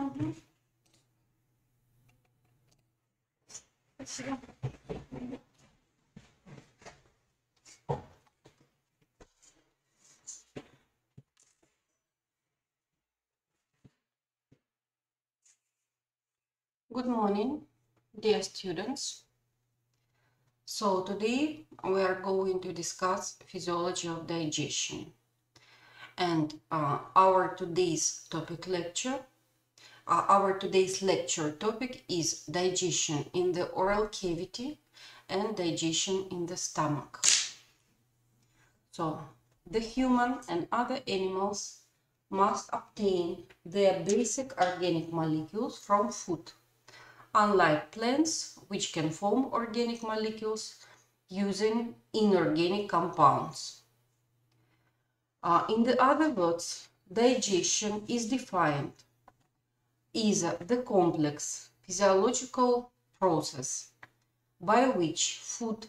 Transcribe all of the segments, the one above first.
Good morning, dear students. So today we are going to discuss physiology of digestion. And uh, our today's topic lecture uh, our today's lecture topic is digestion in the oral cavity and digestion in the stomach. So the human and other animals must obtain their basic organic molecules from food unlike plants which can form organic molecules using inorganic compounds. Uh, in the other words, digestion is defined is the complex physiological process by which food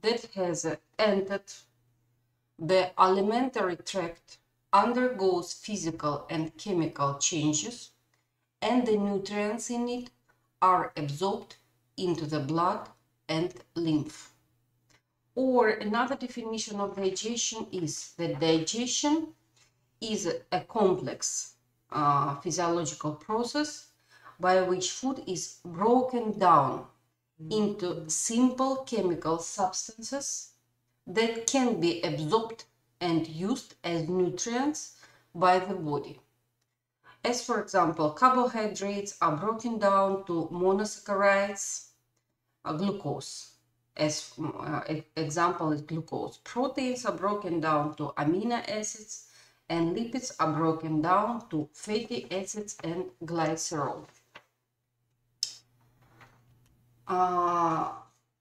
that has entered the alimentary tract undergoes physical and chemical changes and the nutrients in it are absorbed into the blood and lymph. Or another definition of digestion is that digestion is a complex uh, physiological process by which food is broken down into simple chemical substances that can be absorbed and used as nutrients by the body. As for example, carbohydrates are broken down to monosaccharides, uh, glucose, as uh, example is glucose. Proteins are broken down to amino acids and lipids are broken down to fatty acids and glycerol. Uh,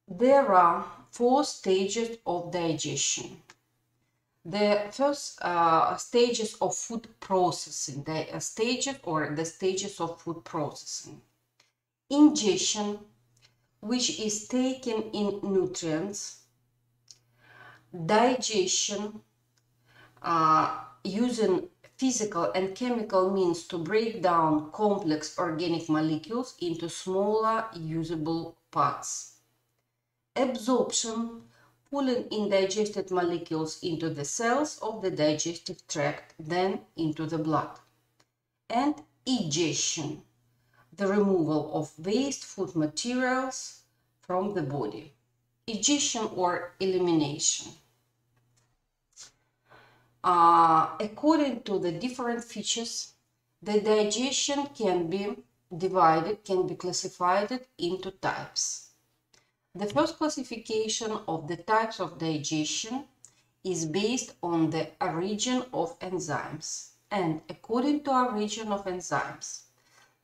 there are four stages of digestion the first uh, stages of food processing, the stages or the stages of food processing. Ingestion, which is taken in nutrients. Digestion, uh, using physical and chemical means to break down complex organic molecules into smaller usable parts. Absorption, pulling in digested molecules into the cells of the digestive tract, then into the blood. And egestion, the removal of waste food materials from the body. Egestion or elimination. According to the different features, the digestion can be divided, can be classified into types. The first classification of the types of digestion is based on the origin of enzymes. And according to origin of enzymes,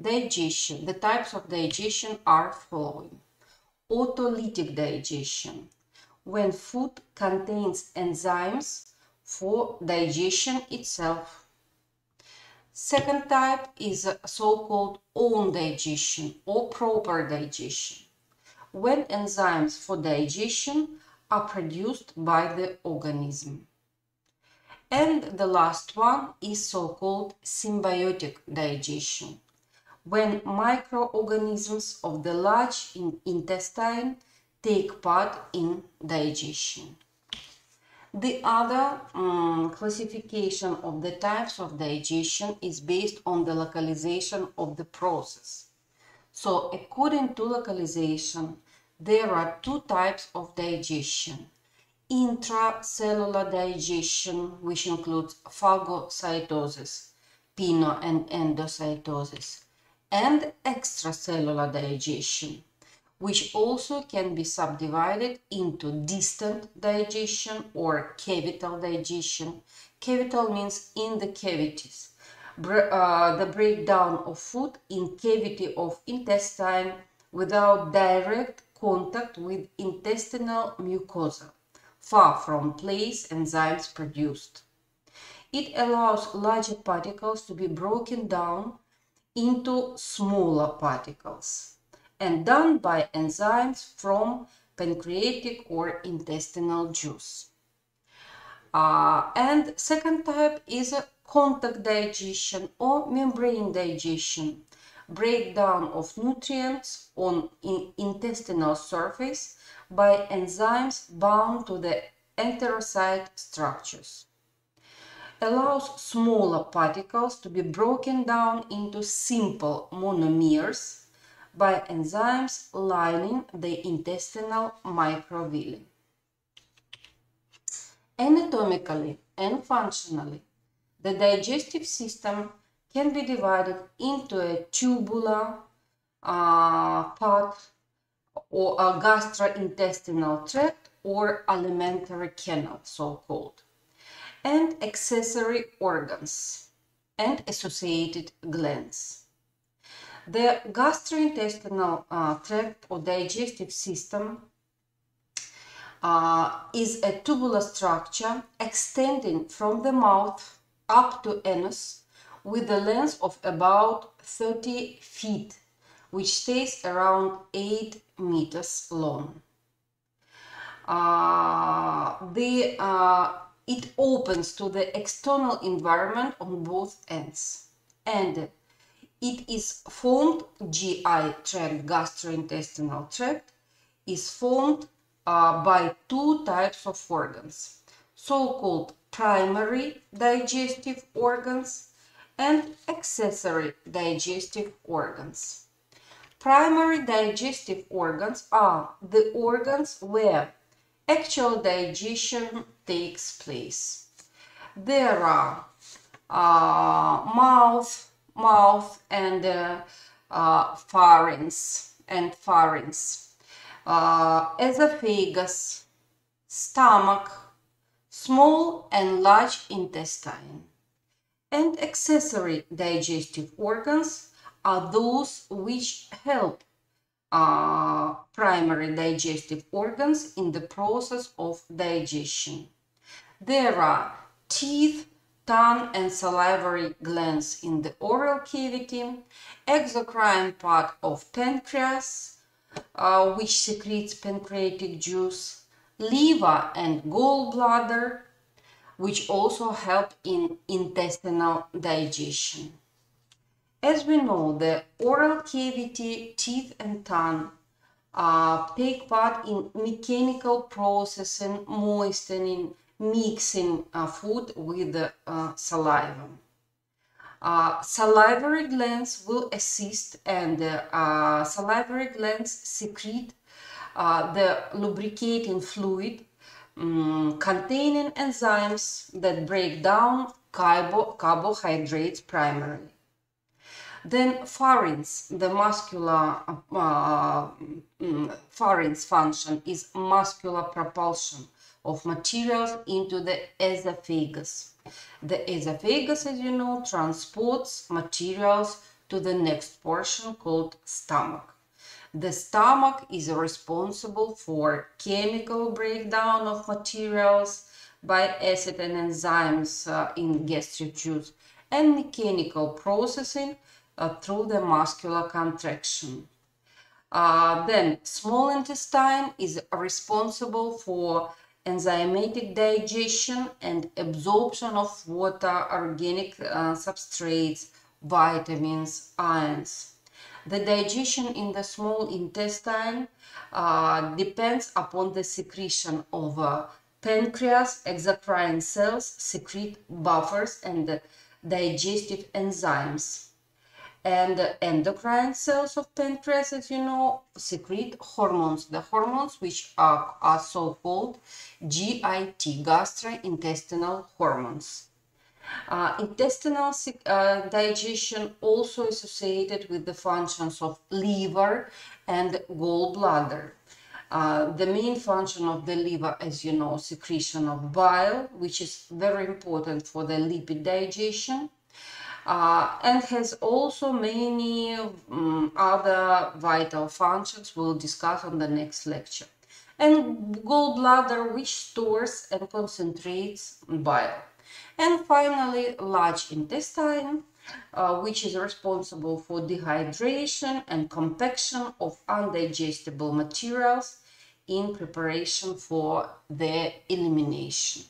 digestion, the types of digestion are following. Autolytic digestion, when food contains enzymes for digestion itself. Second type is so-called own digestion or proper digestion when enzymes for digestion are produced by the organism. And the last one is so-called symbiotic digestion, when microorganisms of the large intestine take part in digestion. The other um, classification of the types of digestion is based on the localization of the process. So according to localization, there are two types of digestion. Intracellular digestion, which includes phagocytosis, pino and endocytosis, and extracellular digestion, which also can be subdivided into distant digestion or cavital digestion. Cavital means in the cavities. Uh, the breakdown of food in cavity of intestine without direct contact with intestinal mucosa, far from place enzymes produced. It allows larger particles to be broken down into smaller particles and done by enzymes from pancreatic or intestinal juice. Uh, and second type is contact digestion or membrane digestion, breakdown of nutrients on in intestinal surface by enzymes bound to the enterocyte structures. Allows smaller particles to be broken down into simple monomers by enzymes lining the intestinal microvilli. Anatomically and functionally, the digestive system can be divided into a tubular uh, part or a gastrointestinal tract or alimentary canal, so-called, and accessory organs and associated glands. The gastrointestinal uh, tract or digestive system uh, is a tubular structure extending from the mouth up to anus with a length of about 30 feet, which stays around 8 meters long. Uh, the, uh, it opens to the external environment on both ends and it is formed GI tract, gastrointestinal tract, is formed uh, by two types of organs, so-called primary digestive organs and accessory digestive organs. Primary digestive organs are the organs where actual digestion takes place. There are uh, mouth, mouth and uh, uh, pharynx and pharynx, uh, esophagus, stomach, small and large intestine. And accessory digestive organs are those which help uh, primary digestive organs in the process of digestion. There are teeth, tongue and salivary glands in the oral cavity, exocrine part of pancreas, uh, which secretes pancreatic juice, liver and gallbladder, which also help in intestinal digestion. As we know, the oral cavity, teeth and tongue uh, take part in mechanical processing, moistening, mixing uh, food with uh, saliva. Uh, salivary glands will assist and salivary glands secrete the lubricating fluid um, containing enzymes that break down carbo carbohydrates primarily. Then pharynx, the muscular uh, um, pharynx function is muscular propulsion of materials into the esophagus. The esophagus, as you know, transports materials to the next portion called stomach. The stomach is responsible for chemical breakdown of materials by acid and enzymes uh, in gastric juice and mechanical processing uh, through the muscular contraction. Uh, then small intestine is responsible for enzymatic digestion and absorption of water, organic uh, substrates, vitamins, ions. The digestion in the small intestine uh, depends upon the secretion of uh, pancreas, exocrine cells secrete buffers and digestive enzymes and the endocrine cells of pancreas, as you know, secrete hormones. The hormones which are, are so-called GIT, gastrointestinal hormones. Uh, intestinal uh, digestion also associated with the functions of liver and gallbladder. Uh, the main function of the liver, as you know, secretion of bile, which is very important for the lipid digestion uh, and has also many um, other vital functions we'll discuss on the next lecture. And gallbladder, which stores and concentrates bile. And finally, large intestine, uh, which is responsible for dehydration and compaction of undigestible materials in preparation for their elimination.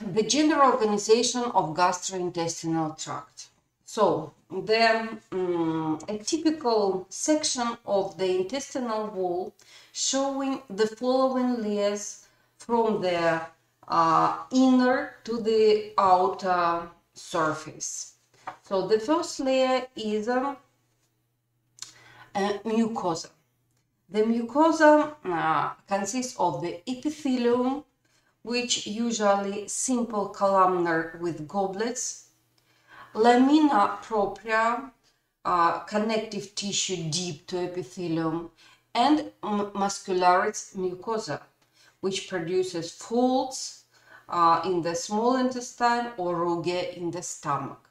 The general organization of gastrointestinal tract. So, the um, a typical section of the intestinal wall showing the following layers from the uh, inner to the outer surface. So the first layer is um, a mucosa. The mucosa uh, consists of the epithelium, which usually simple columnar with goblets, lamina propria, uh, connective tissue deep to epithelium, and muscularis mucosa, which produces folds uh, in the small intestine or rugae in the stomach.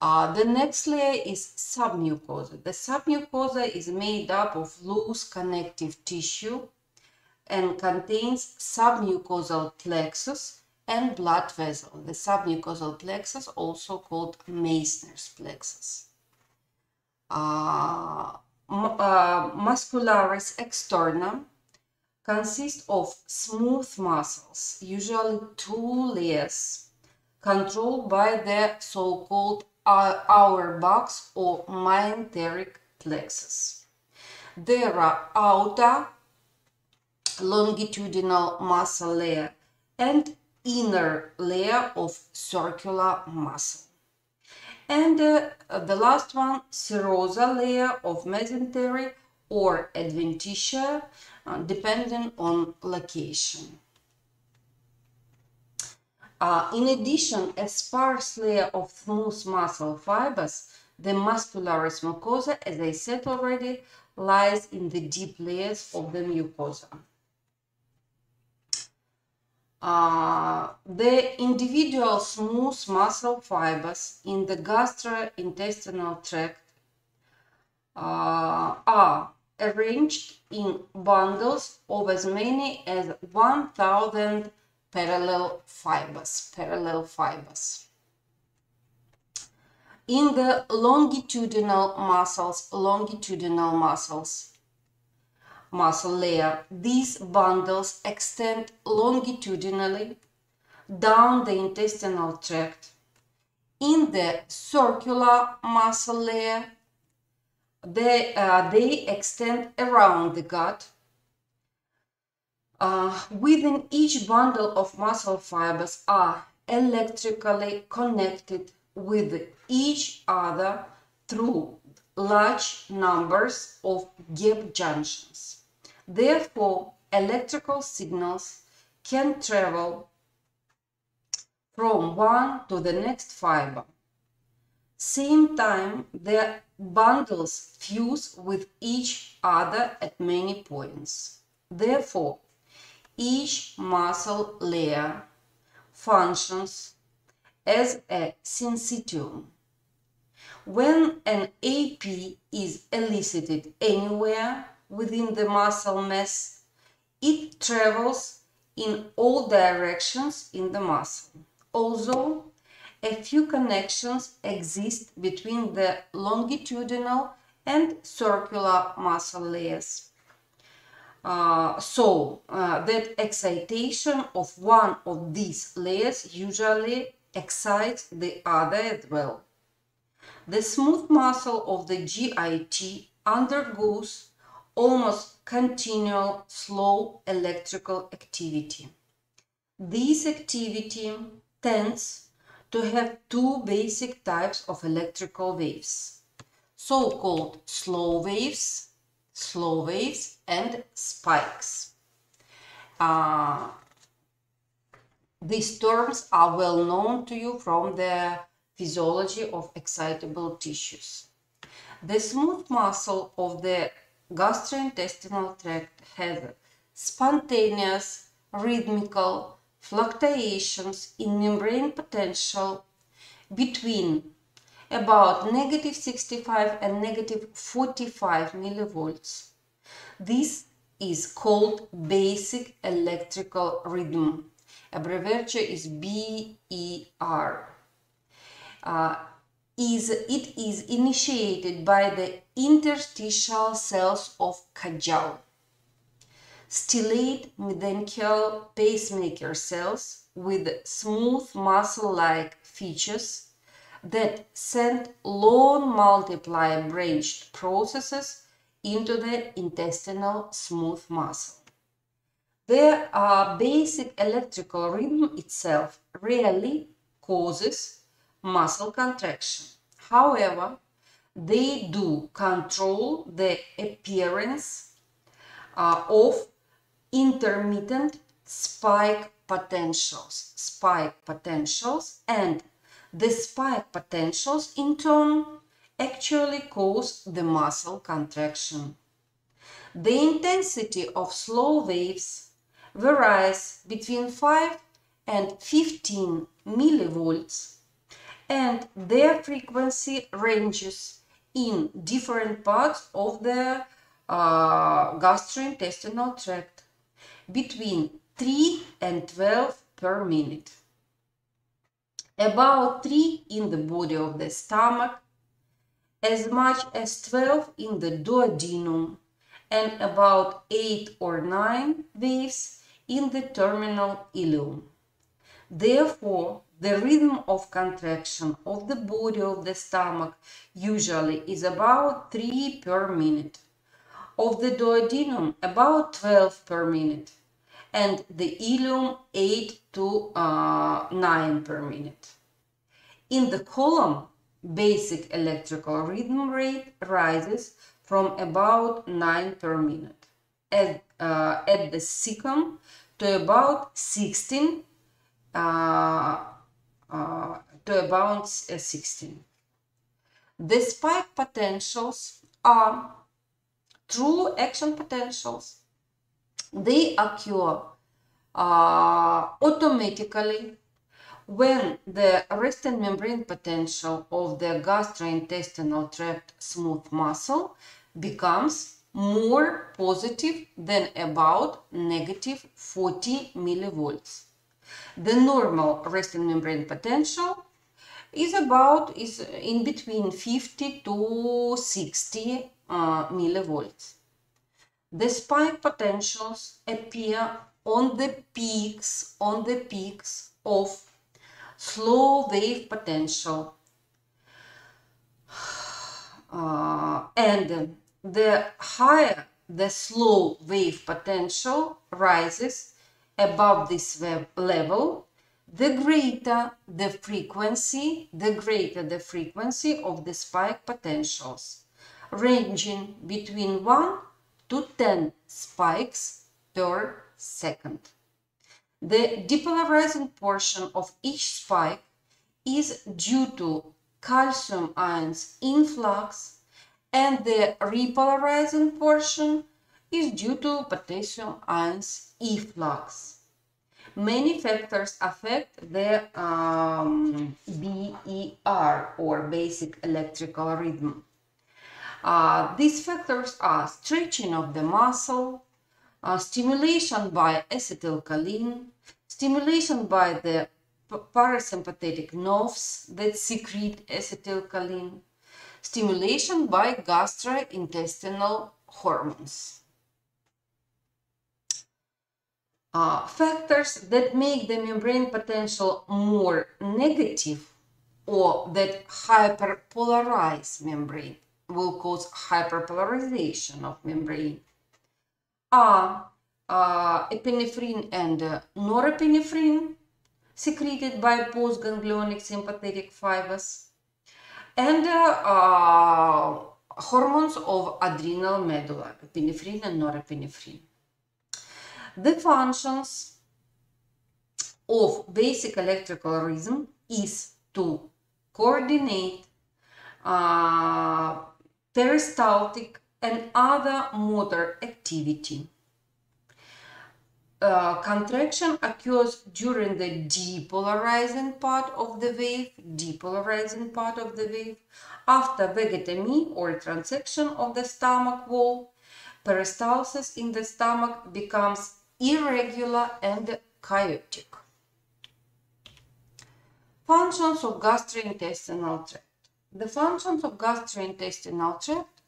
Uh, the next layer is submucosa. The submucosa is made up of loose connective tissue and contains submucosal plexus and blood vessel. The submucosal plexus, also called Meissner's plexus. Uh, uh, muscularis externa consists of smooth muscles, usually two layers, controlled by the so-called Auerbach's or myenteric plexus. There are outer longitudinal muscle layer and inner layer of circular muscle. And uh, the last one, serosa layer of mesentery or adventitia, uh, depending on location. Uh, in addition, a sparse layer of smooth muscle fibers, the muscularis mucosa, as I said already, lies in the deep layers of the mucosa. Uh, the individual smooth muscle fibers in the gastrointestinal tract uh, are arranged in bundles of as many as 1000 parallel fibers, parallel fibers. In the longitudinal muscles, longitudinal muscles, muscle layer, these bundles extend longitudinally down the intestinal tract. In the circular muscle layer, they, uh, they extend around the gut uh, within each bundle of muscle fibers are electrically connected with each other through large numbers of gap junctions. Therefore, electrical signals can travel from one to the next fiber. Same time, the bundles fuse with each other at many points. Therefore, each muscle layer functions as a syncytium. When an AP is elicited anywhere within the muscle mass, it travels in all directions in the muscle. Although a few connections exist between the longitudinal and circular muscle layers. Uh, so uh, that excitation of one of these layers usually excites the other as well. The smooth muscle of the GIT undergoes almost continual slow electrical activity. This activity tends to have two basic types of electrical waves, so-called slow waves slow waves and spikes. Uh, these terms are well known to you from the physiology of excitable tissues. The smooth muscle of the gastrointestinal tract has spontaneous rhythmical fluctuations in membrane potential between about negative 65 and negative 45 millivolts. This is called basic electrical rhythm. Abbreviature is BER. Uh, is, it is initiated by the interstitial cells of Cajal. Stellate mesangial pacemaker cells, with smooth muscle-like features that send long multiply branched processes into the intestinal smooth muscle. The uh, basic electrical rhythm itself rarely causes muscle contraction. However, they do control the appearance uh, of intermittent spike potentials, spike potentials, and the spike potentials in turn actually cause the muscle contraction. The intensity of slow waves varies between 5 and 15 millivolts and their frequency ranges in different parts of the uh, gastrointestinal tract between 3 and 12 per minute. About 3 in the body of the stomach, as much as 12 in the duodenum, and about 8 or 9 waves in the terminal ileum. Therefore, the rhythm of contraction of the body of the stomach usually is about 3 per minute, of the duodenum about 12 per minute, and the ileum 8 to uh, 9 per minute. In the colon, basic electrical rhythm rate rises from about 9 per minute. At, uh, at the cecum, to about 16 uh, uh, to about uh, 16. The spike potentials are true action potentials. They occur uh, automatically when the resting membrane potential of the gastrointestinal tract smooth muscle becomes more positive than about negative 40 millivolts. The normal resting membrane potential is about is in between 50 to 60 uh, millivolts. The spike potentials appear on the peaks on the peaks of slow wave potential uh, and the higher the slow wave potential rises above this level, the greater the frequency, the greater the frequency of the spike potentials, ranging between 1 to 10 spikes per second. The depolarizing portion of each spike is due to calcium ions influx and the repolarizing portion is due to potassium ions efflux. Many factors affect the um, BER or basic electrical rhythm. Uh, these factors are stretching of the muscle, uh, stimulation by acetylcholine, stimulation by the parasympathetic nerves that secrete acetylcholine, stimulation by gastrointestinal hormones. Uh, factors that make the membrane potential more negative or that hyperpolarize membrane will cause hyperpolarization of membrane are uh, epinephrine and uh, norepinephrine secreted by postganglionic sympathetic fibers and uh, hormones of adrenal medulla, epinephrine and norepinephrine. The functions of basic electrical rhythm is to coordinate uh, peristaltic and other motor activity. Uh, contraction occurs during the depolarizing part of the wave, depolarizing part of the wave, after vagotomy or transection of the stomach wall, peristalsis in the stomach becomes irregular and chaotic. Functions of gastrointestinal tract. The functions of gastrointestinal tract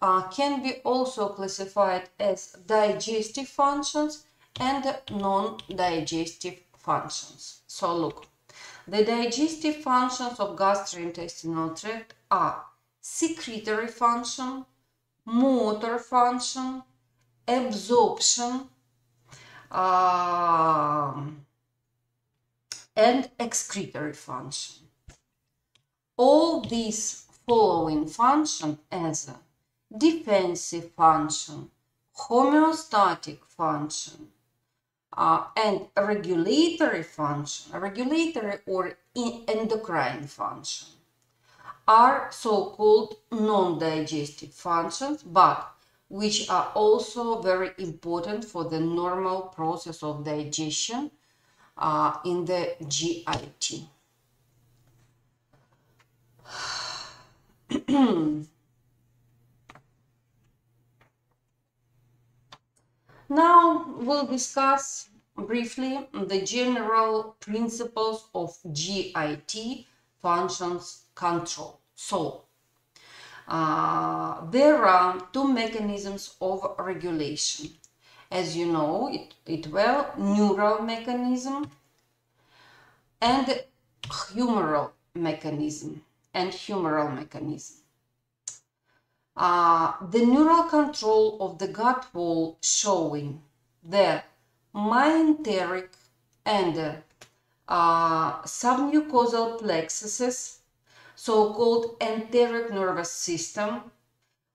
uh, can be also classified as digestive functions and non-digestive functions. So look, the digestive functions of gastrointestinal tract are secretory function, motor function, absorption, um, and excretory function. All these following function as a defensive function, homeostatic function, uh, and regulatory function, regulatory or endocrine function are so-called non-digestive functions, but which are also very important for the normal process of digestion uh, in the GIT. now we'll discuss briefly the general principles of GIT functions control. So, uh, there are two mechanisms of regulation. As you know it, it well, neural mechanism and humoral mechanism and humoral mechanism. Uh, the neural control of the gut wall showing the myenteric and uh, submucosal plexuses so-called enteric nervous system,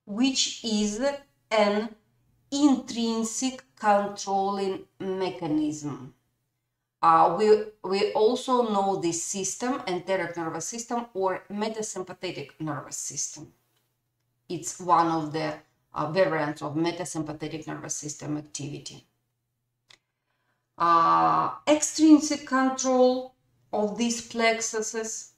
which is an intrinsic controlling mechanism. Uh, we, we also know this system, enteric nervous system or metasympathetic nervous system. It's one of the uh, variants of metasympathetic nervous system activity. Uh, extrinsic control of these plexuses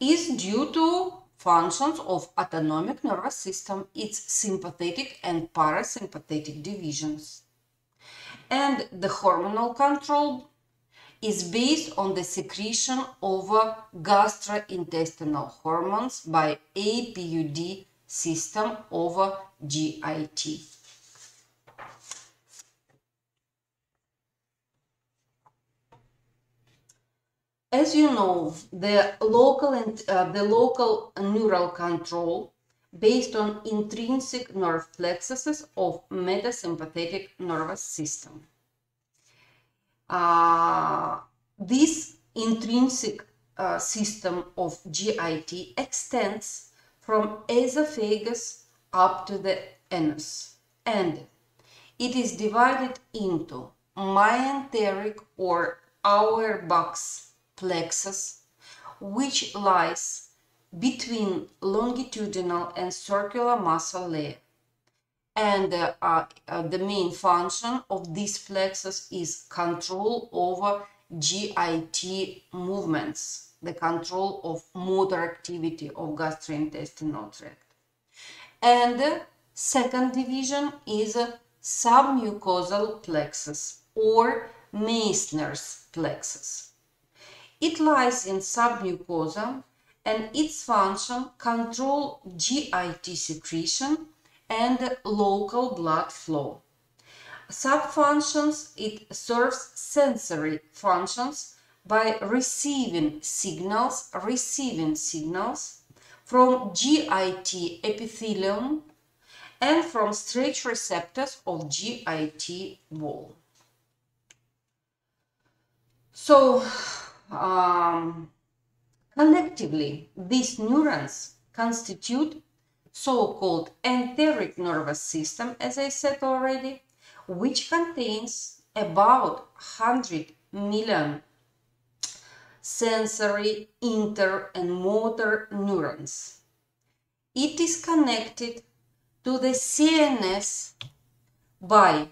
is due to functions of autonomic nervous system, its sympathetic and parasympathetic divisions. And the hormonal control is based on the secretion of gastrointestinal hormones by APUD system over GIT. As you know, the local and uh, the local neural control based on intrinsic nerve plexuses of metasympathetic nervous system. Uh, this intrinsic uh, system of GIT extends from esophagus up to the anus and it is divided into myenteric or Auerbach's plexus, which lies between longitudinal and circular muscle layer. And uh, uh, the main function of this plexus is control over GIT movements, the control of motor activity of gastrointestinal tract. And the second division is submucosal plexus or Meissner's plexus. It lies in submucosa and its function control GIT secretion and local blood flow. Subfunctions, it serves sensory functions by receiving signals, receiving signals from GIT epithelium and from stretch receptors of GIT wall. So, um, collectively, these neurons constitute so-called enteric nervous system, as I said already, which contains about 100 million sensory, inter and motor neurons. It is connected to the CNS by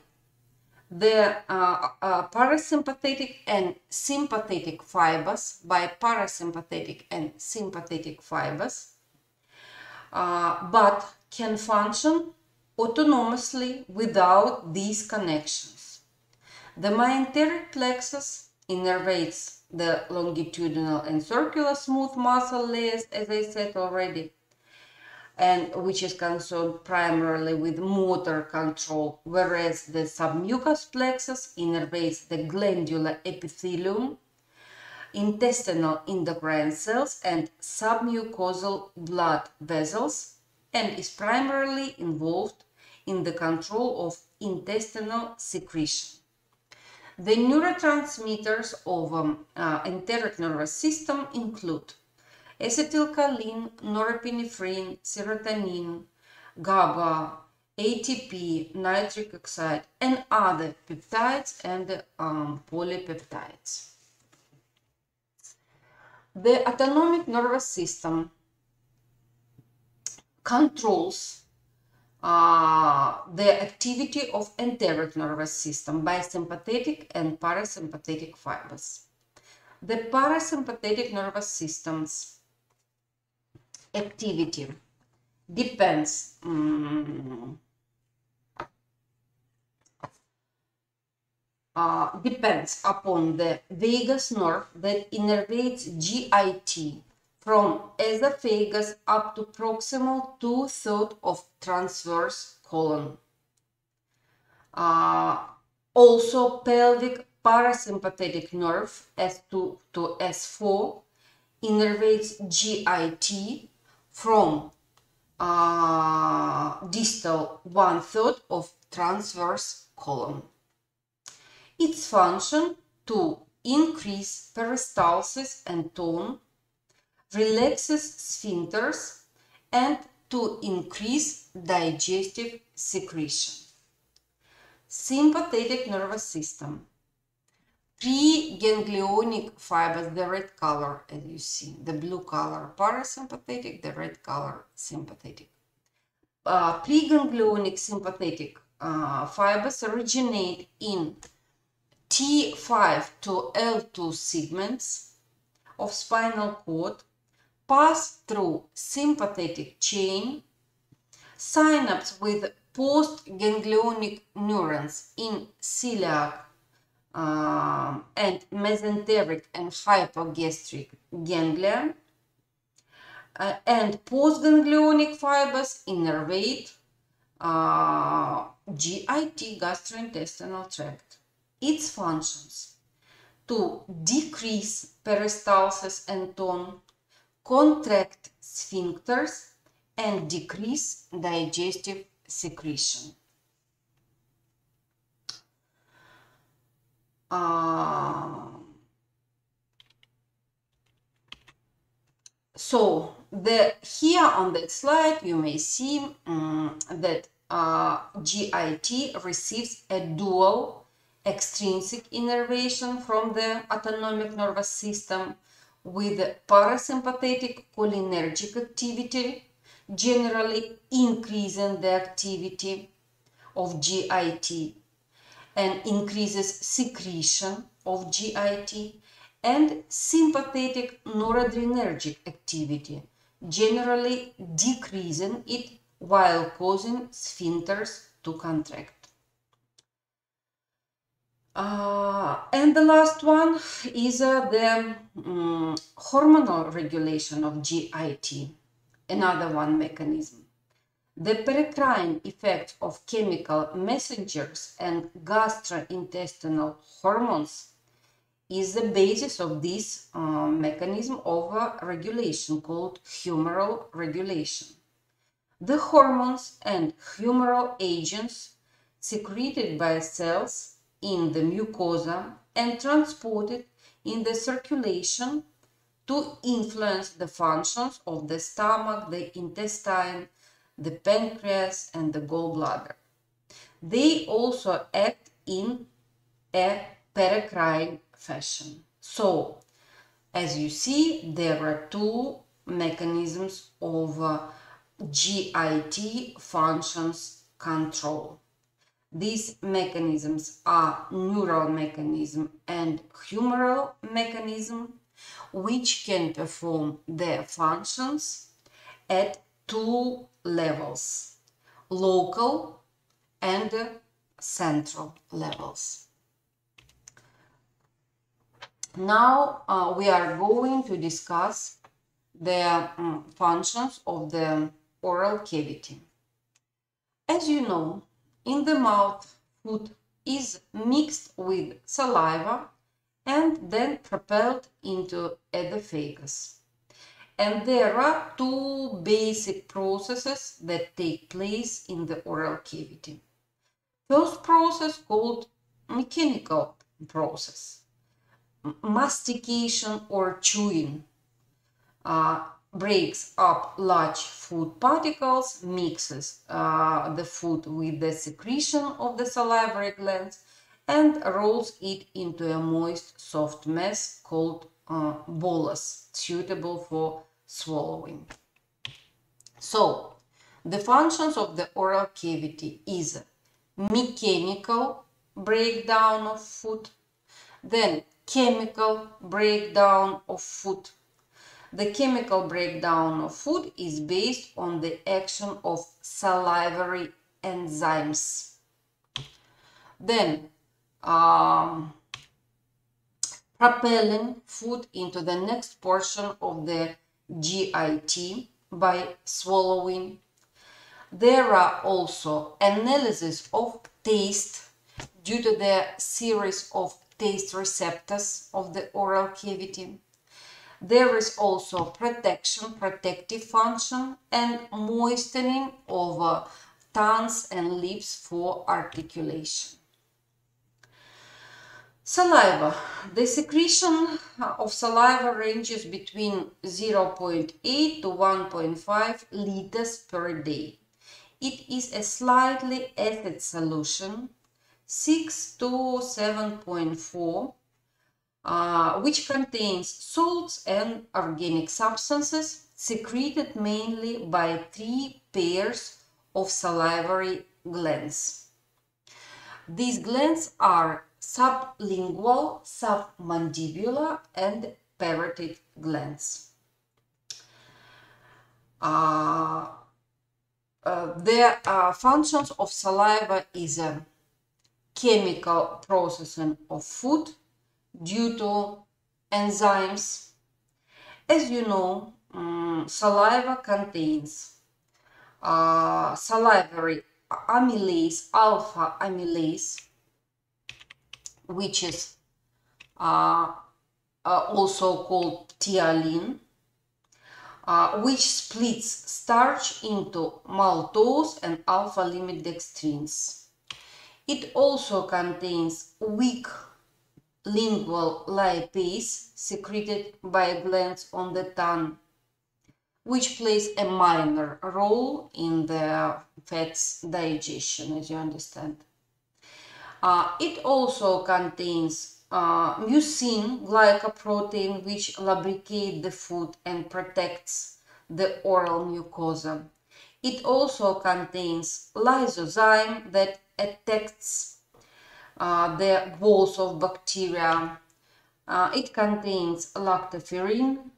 the uh, uh, parasympathetic and sympathetic fibers by parasympathetic and sympathetic fibers, uh, but can function autonomously without these connections. The myenteric plexus innervates the longitudinal and circular smooth muscle layers, as I said already, and which is concerned primarily with motor control, whereas the submucous plexus innervates the glandular epithelium, intestinal endocrine cells, and submucosal blood vessels, and is primarily involved in the control of intestinal secretion. The neurotransmitters of um, uh, enteric nervous system include acetylcholine, norepinephrine, serotonin, GABA, ATP, nitric oxide, and other peptides and um, polypeptides. The autonomic nervous system controls uh, the activity of enteric nervous system by sympathetic and parasympathetic fibers. The parasympathetic nervous system's activity. Depends. Um, uh, depends upon the vagus nerve that innervates GIT from esophagus up to proximal two-thirds of transverse colon. Uh, also pelvic parasympathetic nerve S2 to S4 innervates GIT from uh, distal one-third of transverse colon. Its function to increase peristalsis and tone relaxes sphincters and to increase digestive secretion. Sympathetic nervous system. Preganglionic fibers, the red color as you see, the blue color parasympathetic, the red color sympathetic. Uh, preganglionic sympathetic uh, fibers originate in T5 to L2 segments of spinal cord pass through sympathetic chain, synapse with postganglionic neurons in celiac uh, and mesenteric and hypogastric ganglia, uh, and postganglionic fibers innervate uh, GIT gastrointestinal tract. Its functions to decrease peristalsis and tone, contract sphincters and decrease digestive secretion. Uh, so the here on that slide you may see um, that uh, GIT receives a dual extrinsic innervation from the autonomic nervous system with parasympathetic cholinergic activity, generally increasing the activity of GIT and increases secretion of GIT and sympathetic noradrenergic activity, generally decreasing it while causing sphincters to contract. Uh, and the last one is uh, the um, hormonal regulation of GIT, another one mechanism. The paracrine effect of chemical messengers and gastrointestinal hormones is the basis of this uh, mechanism of uh, regulation called humoral regulation. The hormones and humoral agents secreted by cells in the mucosa and transported in the circulation to influence the functions of the stomach, the intestine, the pancreas, and the gallbladder. They also act in a paracrine fashion. So, as you see, there are two mechanisms of uh, GIT functions control. These mechanisms are neural mechanism and humoral mechanism, which can perform their functions at two levels, local and central levels. Now uh, we are going to discuss the um, functions of the oral cavity. As you know, in the mouth, food is mixed with saliva and then propelled into esophagus. And there are two basic processes that take place in the oral cavity. First process called mechanical process, mastication or chewing uh, breaks up large food particles, mixes uh, the food with the secretion of the salivary glands, and rolls it into a moist, soft mass called uh, bolus, suitable for swallowing. So, the functions of the oral cavity is mechanical breakdown of food, then chemical breakdown of food. The chemical breakdown of food is based on the action of salivary enzymes. Then um, propelling food into the next portion of the GIT by swallowing. There are also analysis of taste due to the series of taste receptors of the oral cavity. There is also protection, protective function and moistening of uh, tongues and lips for articulation. Saliva. The secretion of saliva ranges between 0.8 to 1.5 liters per day. It is a slightly acid solution, 6 to 7.4, uh, which contains salts and organic substances secreted mainly by three pairs of salivary glands. These glands are sublingual, submandibular, and parotid glands. Uh, uh, the uh, functions of saliva is a chemical processing of food due to enzymes. As you know, um, saliva contains uh, salivary amylase, alpha amylase, which is uh, uh, also called ptyalin, uh, which splits starch into maltose and alpha limit dextrins. It also contains weak lingual lipase secreted by glands on the tongue, which plays a minor role in the fat's digestion, as you understand. Uh, it also contains uh, mucin glycoprotein which lubricate the food and protects the oral mucosa. It also contains lysozyme that attacks uh, the walls of bacteria. Uh, it contains lactoferrin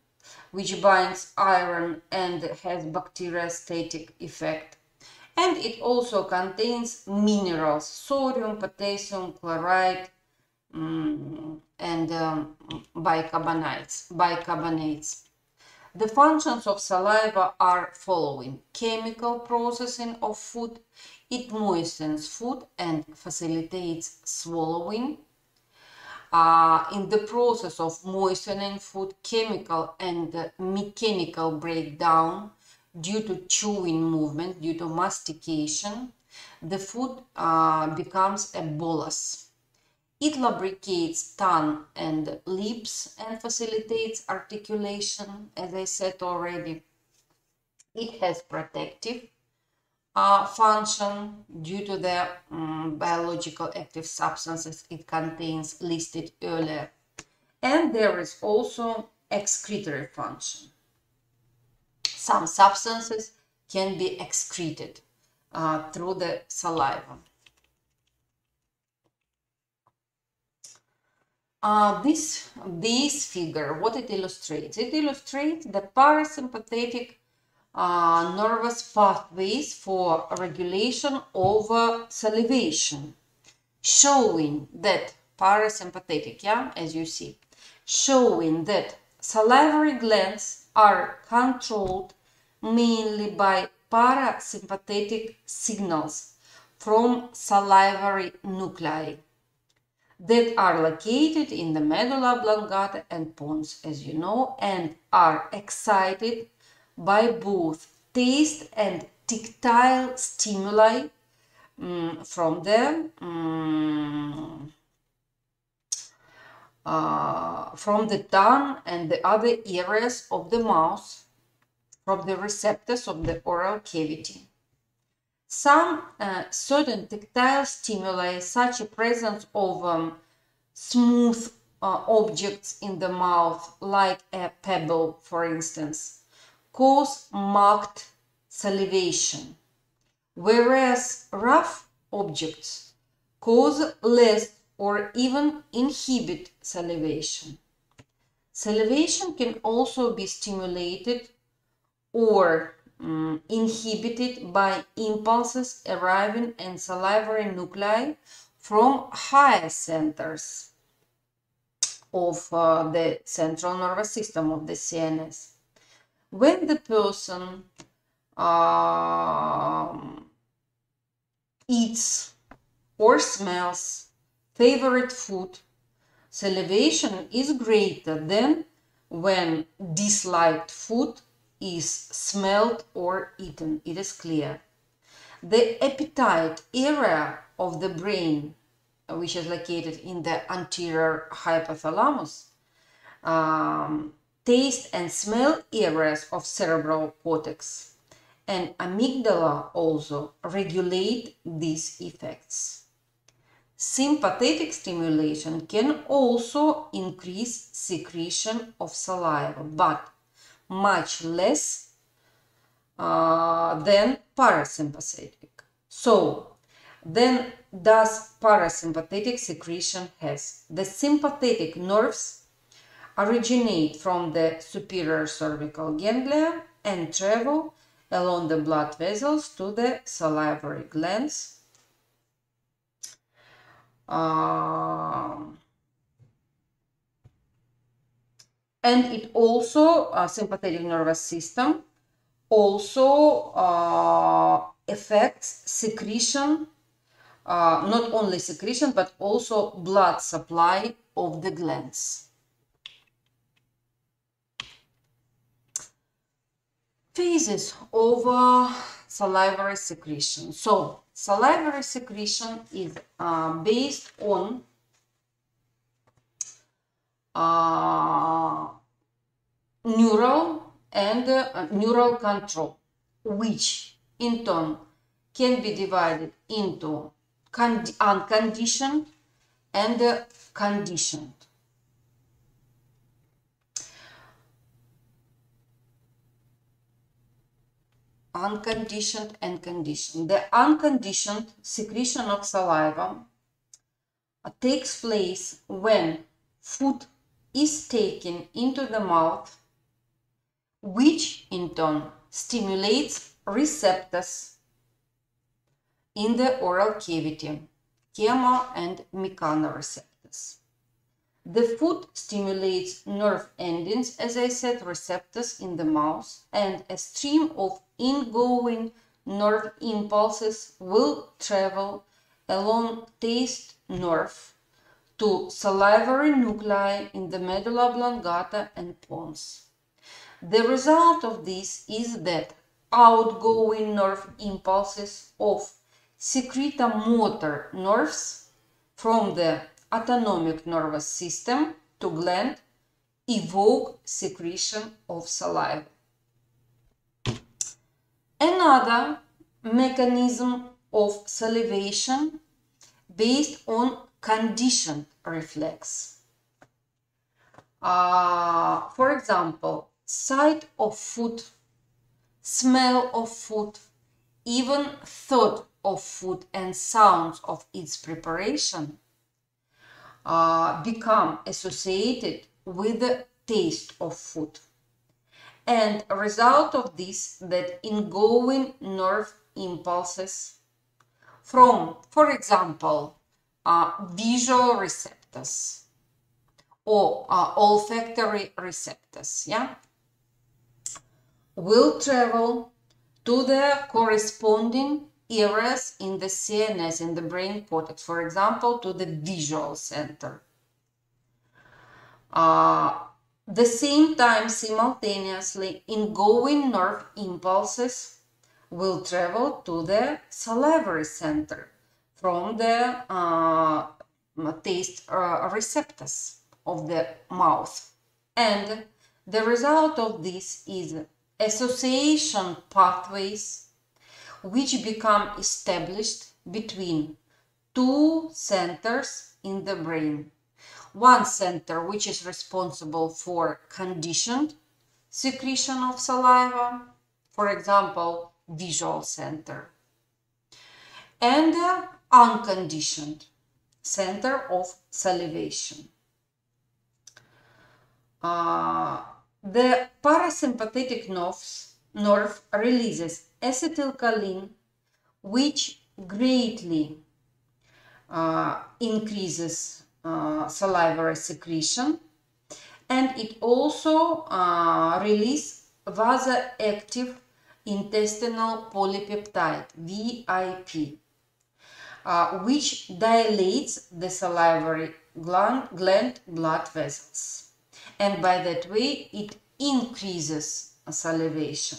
which binds iron and has bacteriostatic effect and it also contains minerals, sodium, potassium, chloride, um, and um, bicarbonates, bicarbonates. The functions of saliva are following. Chemical processing of food. It moistens food and facilitates swallowing. Uh, in the process of moistening food, chemical and uh, mechanical breakdown due to chewing movement, due to mastication, the food uh, becomes a bolus. It lubricates tongue and lips and facilitates articulation, as I said already. It has protective uh, function due to the um, biological active substances it contains listed earlier. And there is also excretory function some substances can be excreted uh, through the saliva. Uh, this, this figure, what it illustrates? It illustrates the parasympathetic uh, nervous pathways for regulation over salivation, showing that parasympathetic, yeah, as you see, showing that salivary glands are controlled mainly by parasympathetic signals from salivary nuclei that are located in the medulla oblongata and pons, as you know, and are excited by both taste and tactile stimuli um, from the um, uh, from the tongue and the other areas of the mouth, from the receptors of the oral cavity. Some uh, certain tactile stimuli, such as presence of um, smooth uh, objects in the mouth, like a pebble, for instance, cause marked salivation, whereas rough objects cause less or even inhibit salivation. Salivation can also be stimulated or um, inhibited by impulses arriving in salivary nuclei from higher centers of uh, the central nervous system of the CNS. When the person um, eats or smells favorite food, salivation is greater than when disliked food is smelled or eaten. It is clear. The appetite area of the brain, which is located in the anterior hypothalamus, um, taste and smell areas of cerebral cortex and amygdala also regulate these effects. Sympathetic stimulation can also increase secretion of saliva, but much less uh, than parasympathetic. So, then does parasympathetic secretion has? The sympathetic nerves originate from the superior cervical ganglia and travel along the blood vessels to the salivary glands. Um, and it also, uh, sympathetic nervous system, also uh, affects secretion, uh, not only secretion, but also blood supply of the glands. Phases of uh, salivary secretion. So, salivary secretion is uh, based on uh, neural and uh, neural control, which in turn can be divided into unconditioned and uh, conditioned. Unconditioned and conditioned. The unconditioned secretion of saliva takes place when food is taken into the mouth, which in turn stimulates receptors in the oral cavity, chemo and mechanoreceptors. The food stimulates nerve endings, as I said, receptors in the mouth, and a stream of ingoing nerve impulses will travel along taste nerve to salivary nuclei in the medulla oblongata and pons. The result of this is that outgoing nerve impulses of secretomotor nerves from the autonomic nervous system to gland evoke secretion of saliva. Another mechanism of salivation based on conditioned reflex. Uh, for example, sight of food, smell of food, even thought of food and sounds of its preparation uh, become associated with the taste of food. And a result of this that ingoing nerve impulses from, for example, uh, visual receptors or uh, olfactory receptors, yeah, will travel to the corresponding areas in the CNS, in the brain cortex, for example, to the visual center. Uh, the same time, simultaneously, ingoing nerve impulses will travel to the salivary center from the uh, taste uh, receptors of the mouth. And the result of this is association pathways which become established between two centers in the brain. One center which is responsible for conditioned secretion of saliva, for example, visual center, and the unconditioned center of salivation. Uh, the parasympathetic nerves, nerve releases acetylcholine, which greatly uh, increases uh, salivary secretion, and it also uh, releases vasoactive intestinal polypeptide VIP, uh, which dilates the salivary gland, gland blood vessels, and by that way it increases salivation.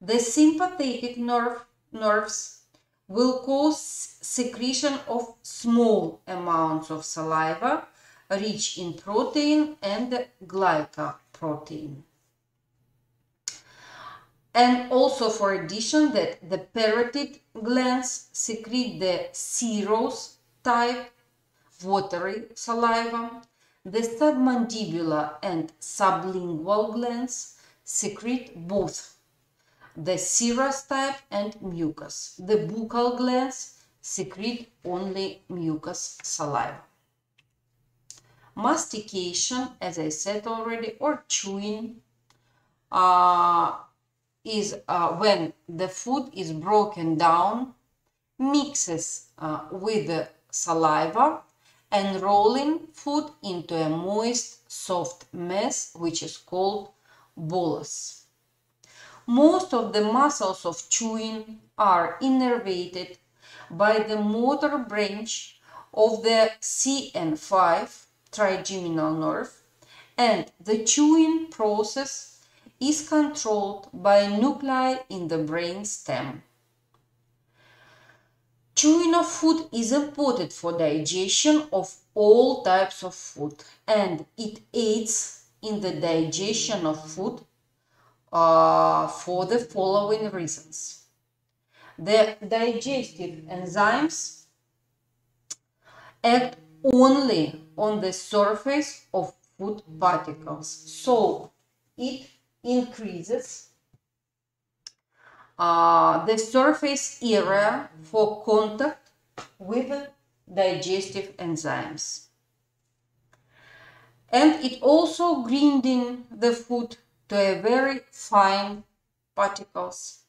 The sympathetic nerve, nerves will cause secretion of small amounts of saliva rich in protein and glycoprotein. And also for addition that the parotid glands secrete the serous type watery saliva. The submandibular and sublingual glands secrete both the serous type and mucus. The buccal glands secrete only mucus saliva. Mastication, as I said already, or chewing uh, is uh, when the food is broken down, mixes uh, with the saliva and rolling food into a moist, soft mass which is called bolus. Most of the muscles of chewing are innervated by the motor branch of the CN5 trigeminal nerve and the chewing process is controlled by nuclei in the brain stem. Chewing of food is important for digestion of all types of food and it aids in the digestion of food uh, for the following reasons. The digestive enzymes act only on the surface of food particles, so it increases uh, the surface area for contact with digestive enzymes. And it also grinding the food to a very fine particles.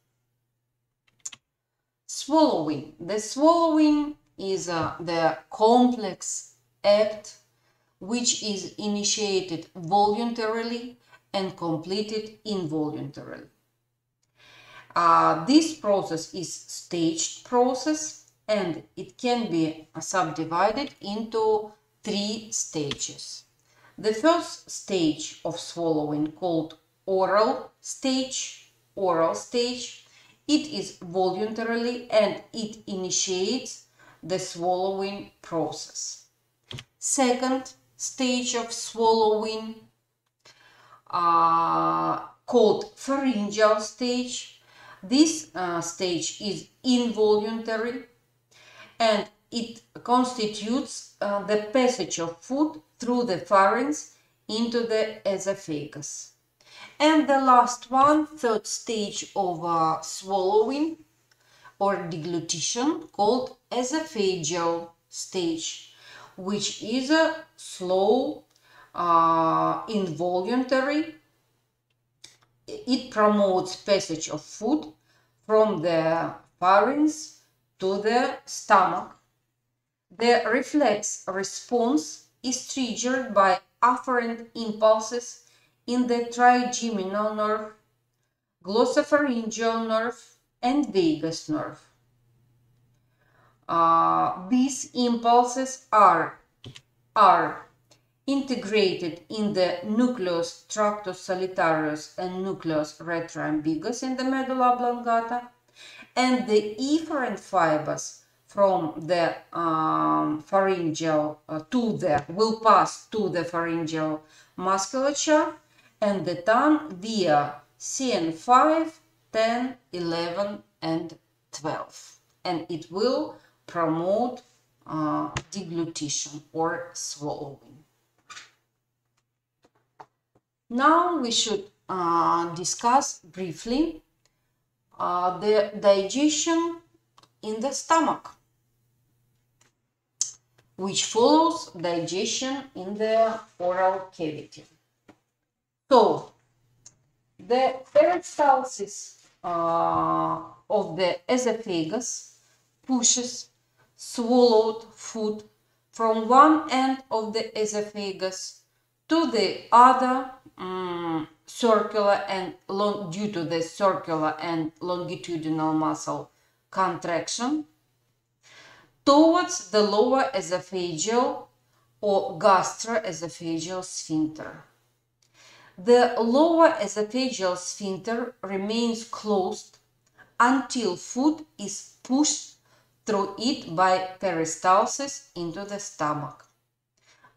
Swallowing. The swallowing is uh, the complex act which is initiated voluntarily and completed involuntarily. Uh, this process is staged process and it can be subdivided into three stages. The first stage of swallowing called oral stage, oral stage. It is voluntarily and it initiates the swallowing process. Second stage of swallowing uh, called pharyngeal stage. This uh, stage is involuntary and it constitutes uh, the passage of food through the pharynx into the esophagus. And the last one, third stage of uh, swallowing or deglutition called esophageal stage, which is a slow, uh, involuntary. It promotes passage of food from the pharynx to the stomach. The reflex response is triggered by afferent impulses in the trigeminal nerve, glossopharyngeal nerve, and vagus nerve. Uh, these impulses are, are integrated in the nucleus tractus solitarius and nucleus retroambiguus in the medulla oblongata, and the efferent fibers from the um, pharyngeal uh, to the will pass to the pharyngeal musculature and the tongue via CN5, 10, 11 and 12 and it will promote uh, deglutition or swallowing. Now we should uh, discuss briefly uh, the digestion in the stomach which follows digestion in the oral cavity. So, the peristalsis uh, of the esophagus pushes swallowed food from one end of the esophagus to the other um, circular and long, due to the circular and longitudinal muscle contraction towards the lower esophageal or gastroesophageal sphincter. The lower esophageal sphincter remains closed until food is pushed through it by peristalsis into the stomach.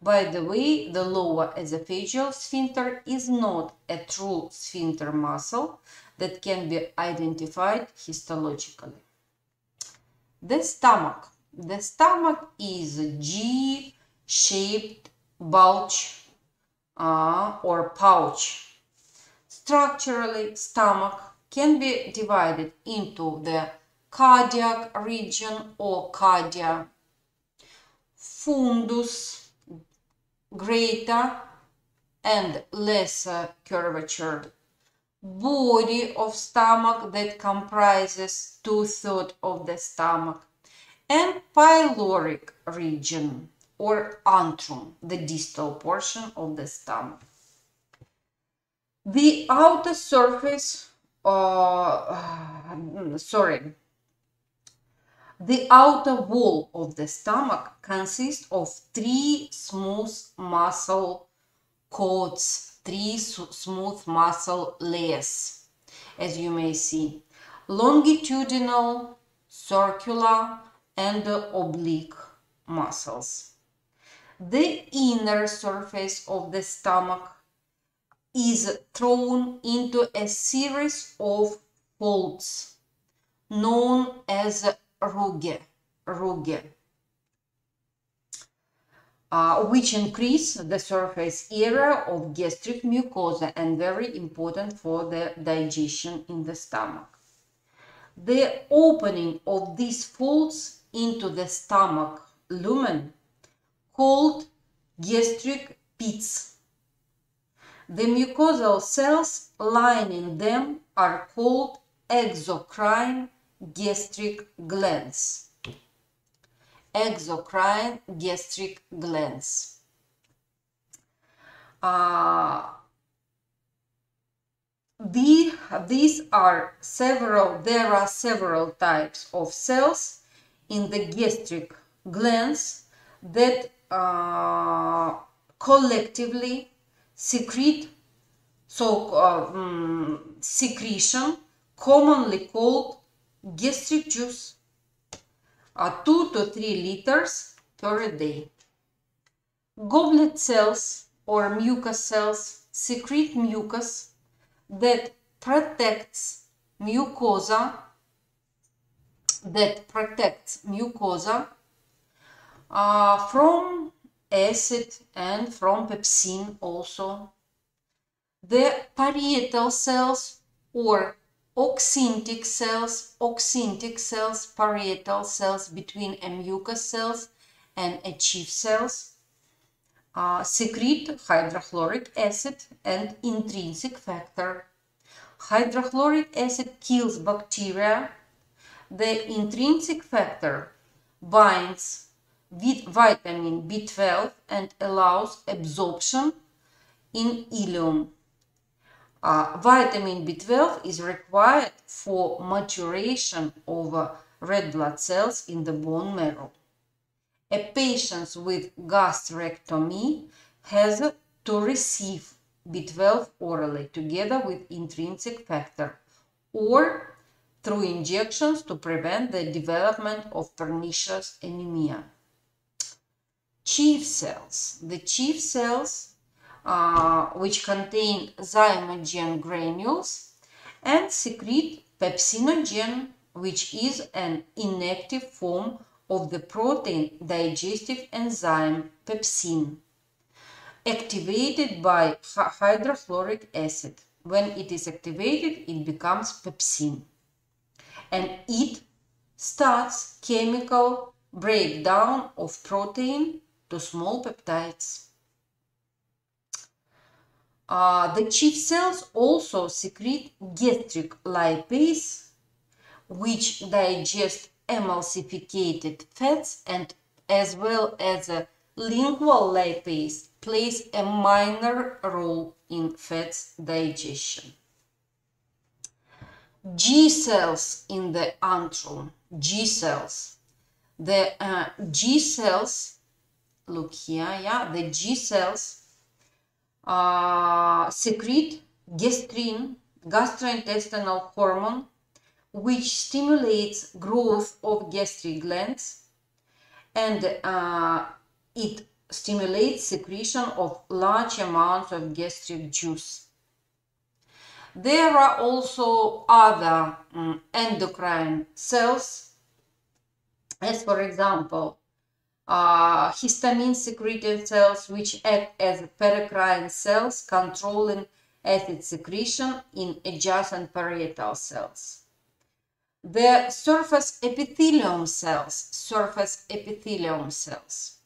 By the way, the lower esophageal sphincter is not a true sphincter muscle that can be identified histologically. The stomach the stomach is a J-shaped bulge uh, or pouch. Structurally, stomach can be divided into the cardiac region or cardia, fundus, greater and lesser curvature, body of stomach that comprises two-thirds of the stomach, and pyloric region or antrum, the distal portion of the stomach. The outer surface, uh, sorry, the outer wall of the stomach consists of three smooth muscle coats, three smooth muscle layers, as you may see. Longitudinal, circular, and oblique muscles. The inner surface of the stomach is thrown into a series of folds known as rugae, rugae uh, which increase the surface area of gastric mucosa and very important for the digestion in the stomach. The opening of these folds into the stomach lumen called gastric pits. The mucosal cells lining them are called exocrine gastric glands. Exocrine gastric glands. Uh, the, these are several, there are several types of cells in the gastric glands that uh, collectively secrete so uh, um, secretion commonly called gastric juice uh, 2 to 3 liters per day goblet cells or mucus cells secrete mucus that protects mucosa that protects mucosa uh, from acid and from pepsin also. The parietal cells or oxyntic cells, oxyntic cells, parietal cells between mucous cells and a chief cells uh, secrete hydrochloric acid and intrinsic factor. Hydrochloric acid kills bacteria the intrinsic factor binds with vitamin B12 and allows absorption in ileum. Uh, vitamin B12 is required for maturation of red blood cells in the bone marrow. A patient with gastrectomy has to receive B12 orally together with intrinsic factor or through injections to prevent the development of pernicious anemia. Chief cells. The chief cells, uh, which contain zymogen granules and secrete pepsinogen, which is an inactive form of the protein digestive enzyme pepsin activated by hydrochloric acid. When it is activated, it becomes pepsin. And it starts chemical breakdown of protein to small peptides. Uh, the chief cells also secrete gastric lipase, which digest emulsificated fats and as well as a lingual lipase plays a minor role in fats digestion. G cells in the antrum, G cells. The uh, G cells, look here, yeah, the G cells uh, secrete gastrin, gastrointestinal hormone, which stimulates growth of gastric glands and uh, it stimulates secretion of large amounts of gastric juice. There are also other um, endocrine cells, as for example, uh, histamine secreting cells which act as paracrine cells controlling acid secretion in adjacent parietal cells. The surface epithelium cells, surface epithelium cells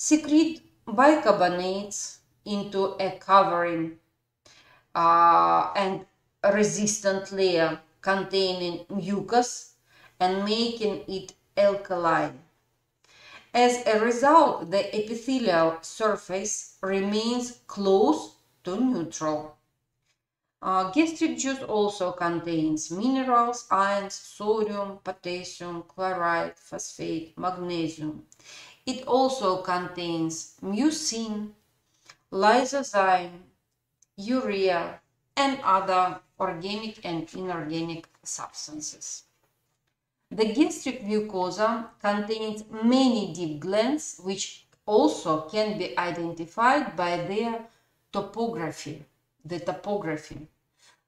secrete bicarbonates into a covering uh, and resistant layer containing mucus and making it alkaline. As a result, the epithelial surface remains close to neutral. Uh, gastric juice also contains minerals, ions, sodium, potassium, chloride, phosphate, magnesium. It also contains mucin, lysozyme, urea, and other organic and inorganic substances. The gastric mucosa contains many deep glands which also can be identified by their topography, the topography.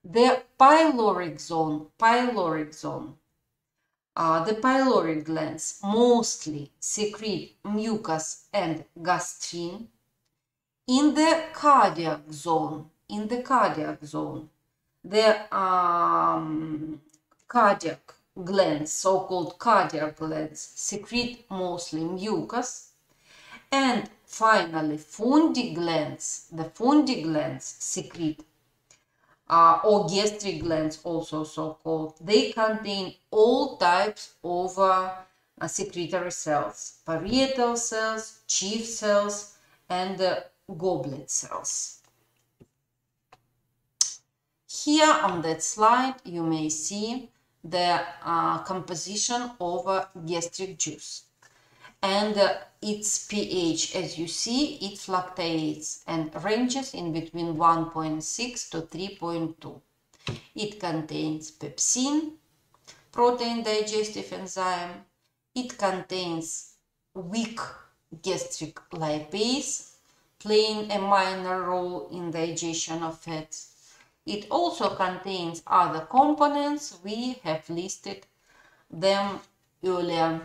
The pyloric zone, pyloric zone uh, the pyloric glands mostly secrete mucus and gastrin. In the cardiac zone, in the cardiac zone, the um, cardiac glands, so-called cardiac glands, secrete mostly mucus. And finally, fundic glands, the fundic glands secrete uh, or gastric glands also so called. They contain all types of uh, secretory cells, parietal cells, chief cells, and uh, goblet cells. Here on that slide you may see the uh, composition of gastric juice and uh, its pH, as you see, it fluctuates and ranges in between 1.6 to 3.2. It contains pepsin, protein digestive enzyme. It contains weak gastric lipase, playing a minor role in the digestion of fats. It also contains other components. We have listed them earlier.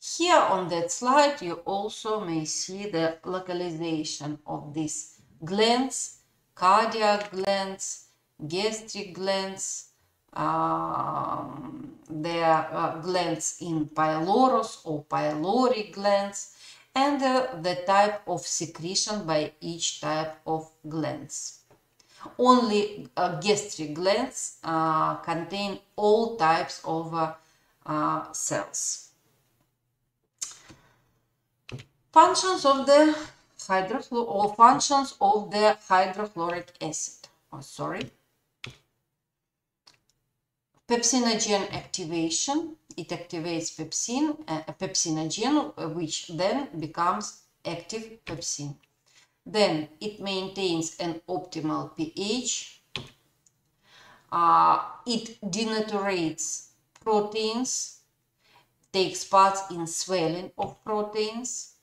Here on that slide, you also may see the localization of these glands, cardiac glands, gastric glands, um, there are glands in pylorus or pyloric glands, and uh, the type of secretion by each type of glands. Only gastric glands uh, contain all types of uh, cells. Functions of the hydrochlor or functions of the hydrochloric acid. oh, sorry, pepsinogen activation. It activates pepsin, uh, pepsinogen, uh, which then becomes active pepsin. Then it maintains an optimal pH. Uh, it denaturates proteins, takes part in swelling of proteins.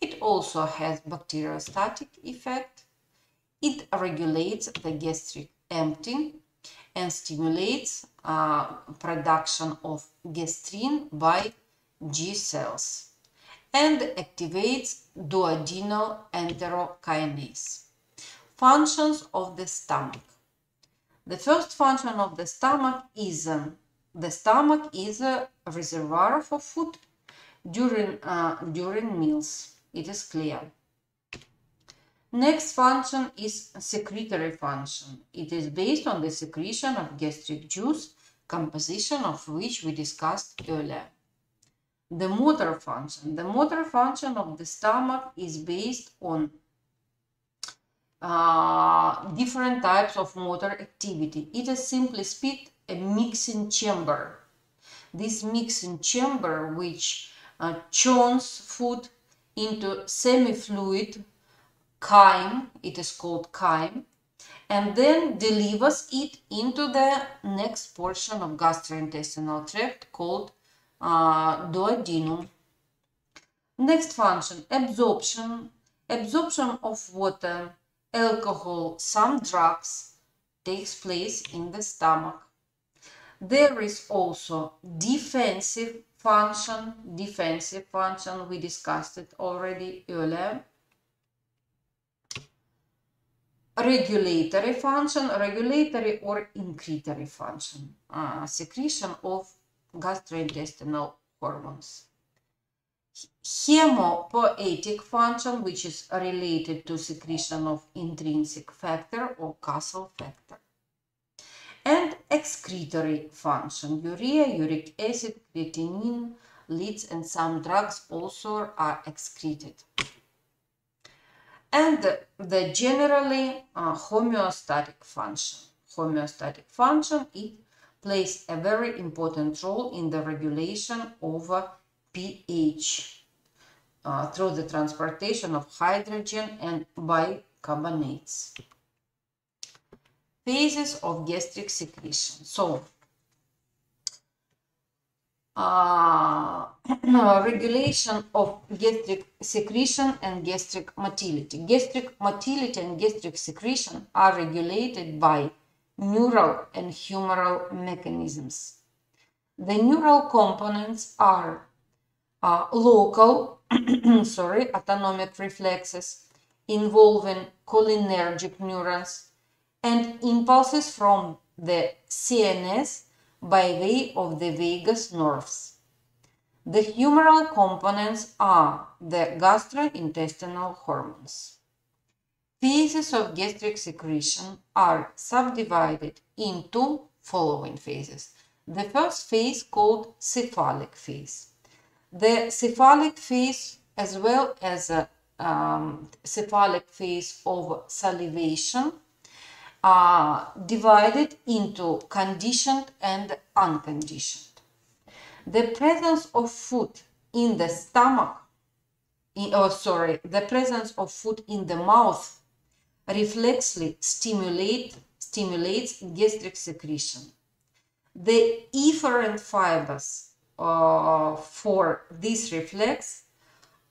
It also has bacteriostatic effect. It regulates the gastric emptying and stimulates uh, production of gastrin by G cells and activates duodenal enterokinase. Functions of the stomach. The first function of the stomach is um, the stomach is a reservoir for food during, uh, during meals. It is clear. Next function is secretory function. It is based on the secretion of gastric juice, composition of which we discussed earlier. The motor function. The motor function of the stomach is based on uh, different types of motor activity. It is simply speak a mixing chamber. This mixing chamber which uh, churns food into semi-fluid chyme, it is called chyme, and then delivers it into the next portion of gastrointestinal tract called duodenum. Next function, absorption. Absorption of water, alcohol, some drugs takes place in the stomach. There is also defensive function, defensive function, we discussed it already earlier. Regulatory function, regulatory or incretory function, uh, secretion of gastrointestinal hormones. Hemopoietic function, which is related to secretion of intrinsic factor or Castle factor. And excretory function, urea, uric acid, creatinine, leads and some drugs also are excreted. And the, the generally uh, homeostatic function. Homeostatic function, it plays a very important role in the regulation of pH uh, through the transportation of hydrogen and bicarbonates. Phases of gastric secretion. So, uh, regulation of gastric secretion and gastric motility. Gastric motility and gastric secretion are regulated by neural and humoral mechanisms. The neural components are uh, local, sorry, autonomic reflexes involving cholinergic neurons and impulses from the CNS by way of the vagus nerves. The humoral components are the gastrointestinal hormones. Phases of gastric secretion are subdivided into following phases. The first phase called cephalic phase. The cephalic phase as well as a um, cephalic phase of salivation are divided into conditioned and unconditioned. The presence of food in the stomach, in, oh sorry, the presence of food in the mouth reflexly stimulate, stimulates gastric secretion. The efferent fibers uh, for this reflex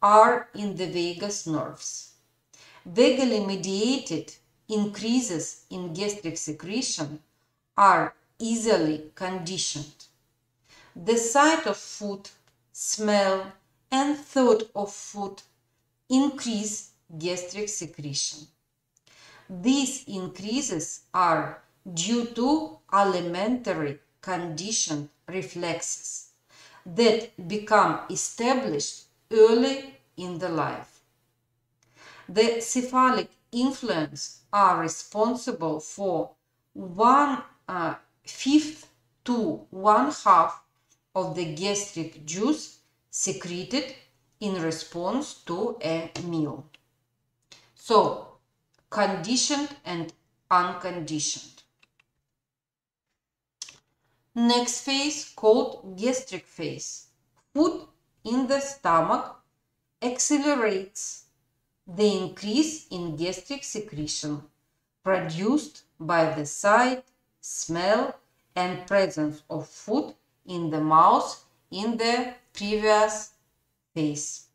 are in the vagus nerves. Vagally mediated increases in gastric secretion are easily conditioned. The sight of food, smell, and thought of food increase gastric secretion. These increases are due to alimentary conditioned reflexes that become established early in the life. The cephalic influence are responsible for one uh, fifth to one half of the gastric juice secreted in response to a meal. So, conditioned and unconditioned. Next phase called gastric phase. Food in the stomach accelerates the increase in gastric secretion produced by the sight, smell and presence of food in the mouth in the previous phase.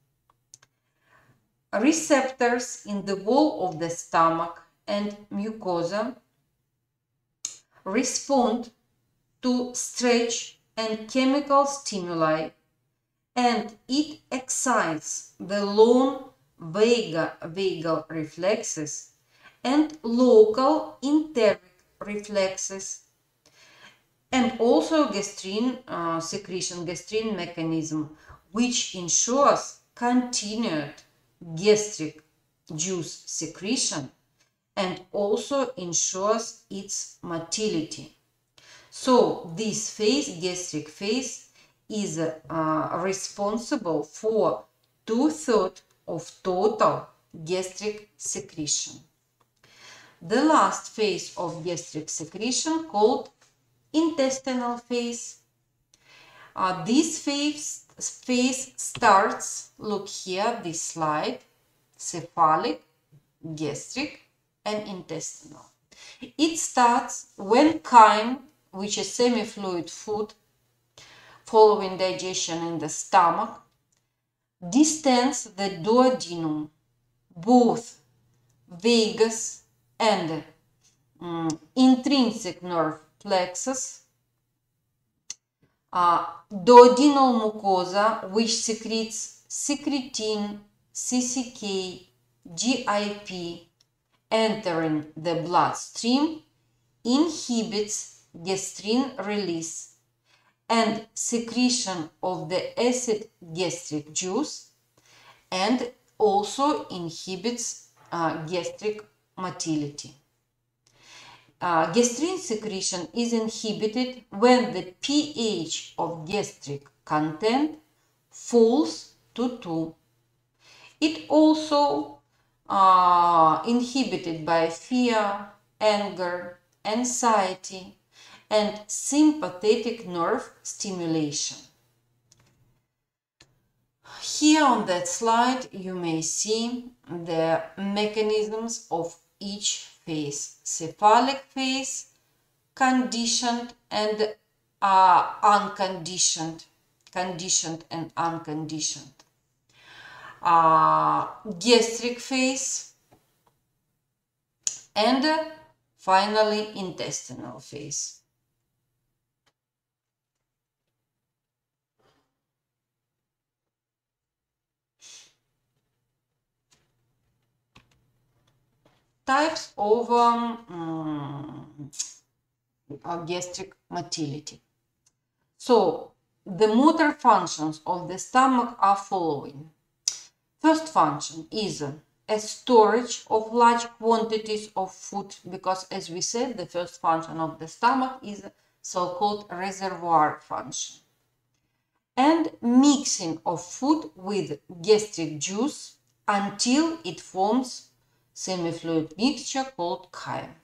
Receptors in the wall of the stomach and mucosa respond to stretch and chemical stimuli and it excites the long vagal, vagal reflexes and local enteric reflexes and also gastrin uh, secretion, gastrin mechanism, which ensures continued gastric juice secretion and also ensures its motility. So this phase, gastric phase, is uh, responsible for two-thirds of total gastric secretion. The last phase of gastric secretion called intestinal phase. Uh, this phase, phase starts, look here, this slide, cephalic, gastric and intestinal. It starts when chyme, which is semi-fluid food, following digestion in the stomach, distends the duodenum, both vagus and um, intrinsic nerve plexus, uh, duodenal mucosa, which secretes secretin, CCK, GIP, entering the bloodstream, inhibits gastrin release and secretion of the acid gastric juice and also inhibits uh, gastric motility. Uh, gastrin secretion is inhibited when the pH of gastric content falls to 2. It also uh, inhibited by fear, anger, anxiety, and sympathetic nerve stimulation. Here on that slide you may see the mechanisms of each phase. Cephalic phase, conditioned and uh, unconditioned, conditioned and unconditioned. Uh, gastric phase and uh, finally intestinal phase. Types of um, mm, uh, gastric motility. So, the motor functions of the stomach are following. First function is um, a storage of large quantities of food because as we said the first function of the stomach is so-called reservoir function and mixing of food with gastric juice until it forms semi-fluid mixture called chyme.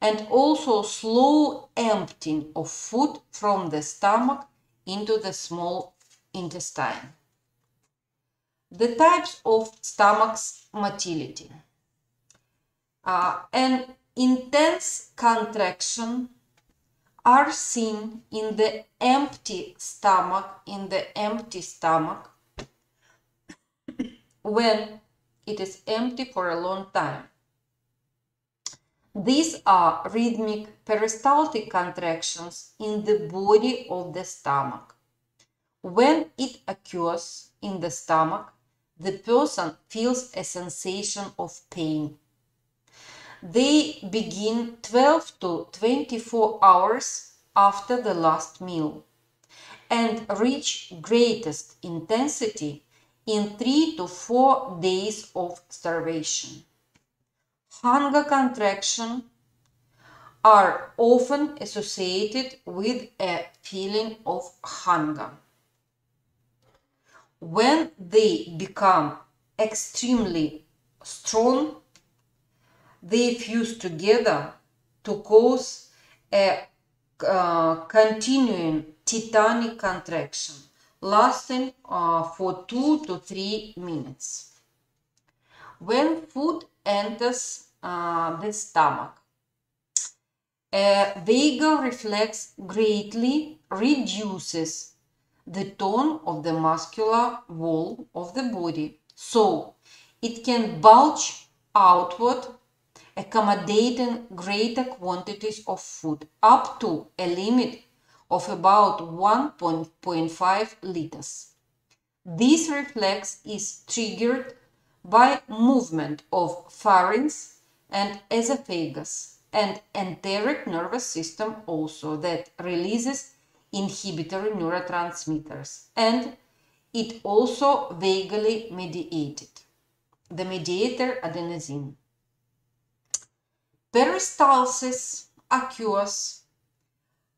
And also slow emptying of food from the stomach into the small intestine. The types of stomach's motility. Uh, an intense contraction are seen in the empty stomach, in the empty stomach, when it is empty for a long time. These are rhythmic peristaltic contractions in the body of the stomach. When it occurs in the stomach, the person feels a sensation of pain. They begin 12 to 24 hours after the last meal and reach greatest intensity in three to four days of starvation. Hunger contraction are often associated with a feeling of hunger. When they become extremely strong, they fuse together to cause a uh, continuing tetanic contraction lasting uh, for 2 to 3 minutes. When food enters uh, the stomach, a vagal reflex greatly reduces the tone of the muscular wall of the body, so it can bulge outward, accommodating greater quantities of food, up to a limit of about 1.5 liters. This reflex is triggered by movement of pharynx and esophagus and enteric nervous system also that releases inhibitory neurotransmitters and it also vagally mediated. The mediator adenosine. Peristalsis occurs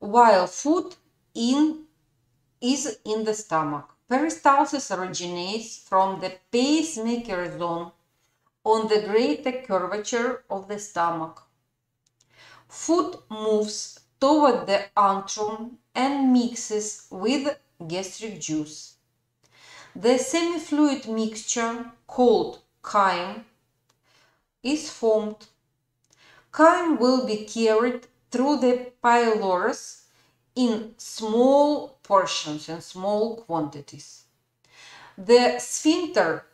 while food in, is in the stomach. Peristalsis originates from the pacemaker zone on the greater curvature of the stomach. Food moves toward the antrum and mixes with gastric juice. The semi-fluid mixture called chyme is formed. Chyme will be carried through the pylorus in small portions and small quantities. The sphincter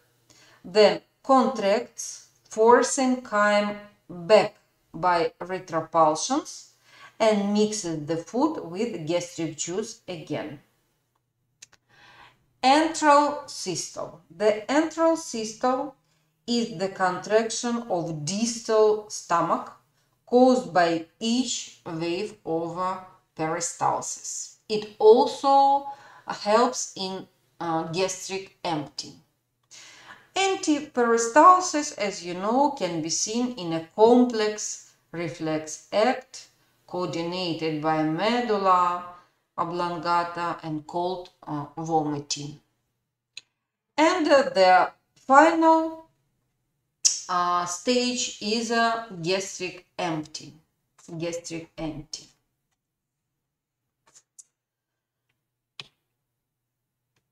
then contracts, forcing chyme back by retropulsions and mixes the food with gastric juice again. Antral systole. The antral systole is the contraction of distal stomach caused by each wave of peristalsis. It also helps in uh, gastric emptying. Antiperistalsis, as you know, can be seen in a complex reflex act coordinated by medulla oblongata and called uh, vomiting. And uh, the final uh, stage is a gastric empty. Gastric empty.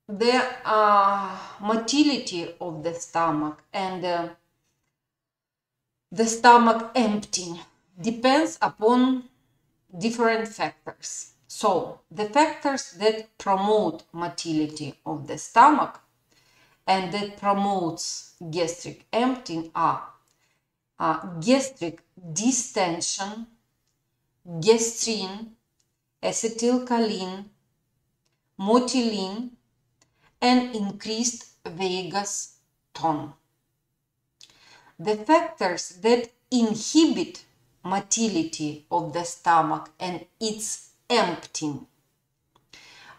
The uh, motility of the stomach and uh, the stomach emptying depends upon different factors. So, the factors that promote motility of the stomach and that promotes gastric emptying are uh, gastric distension, gastrin, acetylcholine, motilin, and increased vagus tone. The factors that inhibit motility of the stomach and its emptying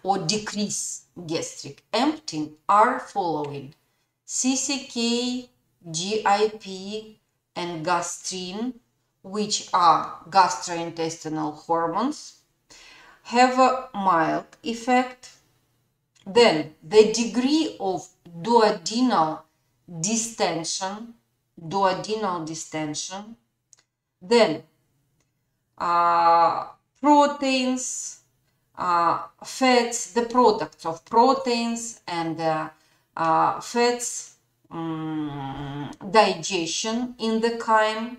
or decrease gastric emptying are following CCK, GIP, and gastrin, which are gastrointestinal hormones, have a mild effect. Then the degree of duodenal distension, duodenal distension, then uh, proteins, fats, the products of proteins and uh, uh, fats um, digestion in the chyme,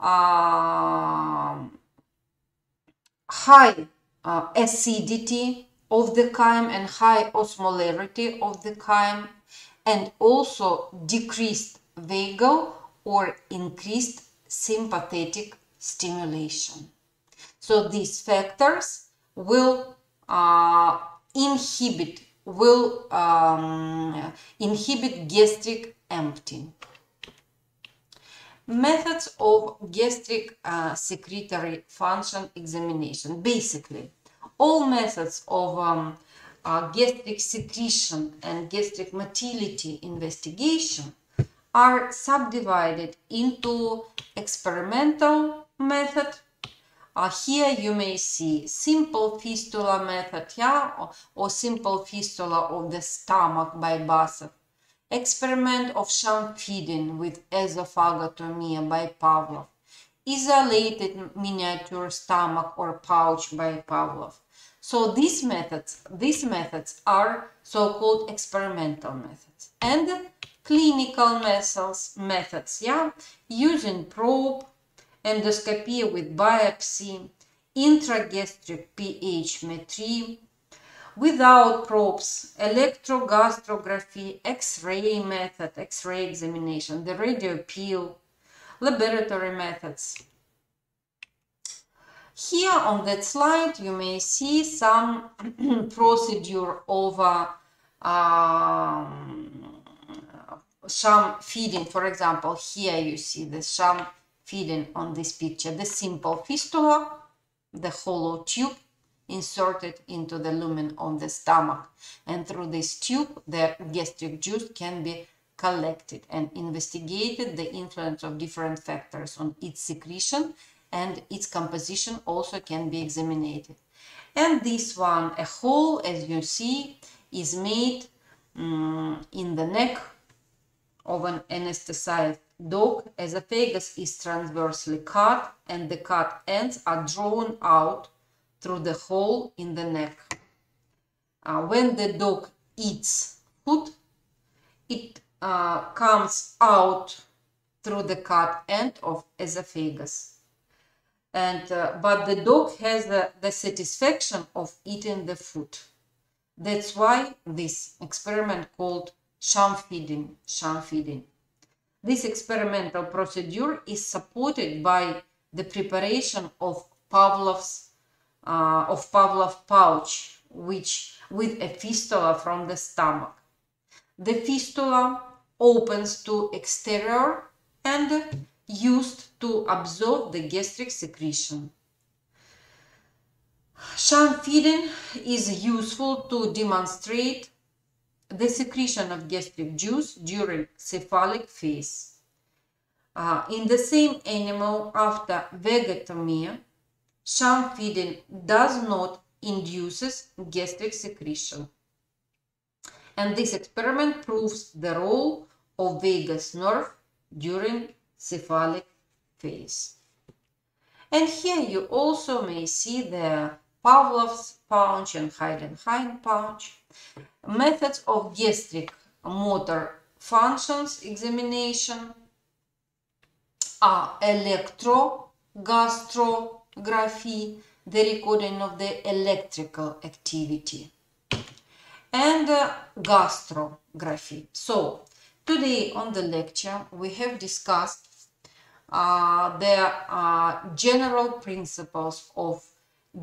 um, high uh, acidity of the chyme and high osmolarity of the chyme, and also decreased vagal or increased sympathetic stimulation. So these factors will uh, inhibit will um, inhibit gastric emptying. Methods of gastric uh, secretory function examination. Basically, all methods of um, uh, gastric secretion and gastric motility investigation are subdivided into experimental method. Uh, here you may see simple fistula method, yeah, or, or simple fistula of the stomach by Basov. experiment of sham feeding with esophagotomia by Pavlov, isolated miniature stomach or pouch by Pavlov. So these methods, these methods are so-called experimental methods and clinical methods, methods, yeah, using probe, endoscopy with biopsy, intragastric pH metry, without probes, electrogastrography, X-ray method, X-ray examination, the radio pill, laboratory methods. Here on that slide, you may see some procedure over um, sham feeding. For example, here you see the sham feeding on this picture. The simple fistula, the hollow tube inserted into the lumen of the stomach. And through this tube, the gastric juice can be collected and investigated the influence of different factors on its secretion and its composition also can be examined. And this one, a hole, as you see, is made um, in the neck of an anesthetized dog. Esophagus is transversely cut and the cut ends are drawn out through the hole in the neck. Uh, when the dog eats food, it uh, comes out through the cut end of esophagus. And, uh, but the dog has the, the satisfaction of eating the food. That's why this experiment called sham feeding, sham feeding. This experimental procedure is supported by the preparation of Pavlov's uh, of Pavlov pouch, which with a fistula from the stomach. The fistula opens to exterior and used to absorb the gastric secretion. Sham feeding is useful to demonstrate the secretion of gastric juice during cephalic phase. Uh, in the same animal after vagotomy, sham feeding does not induces gastric secretion. And this experiment proves the role of vagus nerve during cephalic phase. And here you also may see the Pavlov's pouch and Heidenhain pouch. Methods of gastric motor functions examination are electrogastrography, the recording of the electrical activity, and uh, gastrography. So, today on the lecture we have discussed uh, the uh, general principles of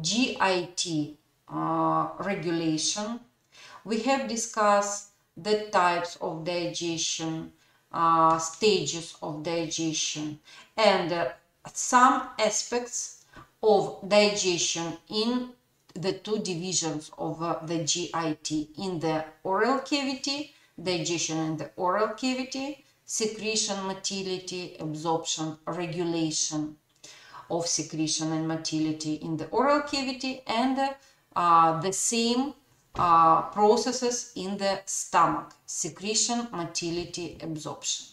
GIT uh, regulation. We have discussed the types of digestion, uh, stages of digestion, and uh, some aspects of digestion in the two divisions of uh, the GIT in the oral cavity, digestion in the oral cavity, secretion, motility, absorption, regulation of secretion and motility in the oral cavity and uh, the same uh, processes in the stomach, secretion, motility, absorption.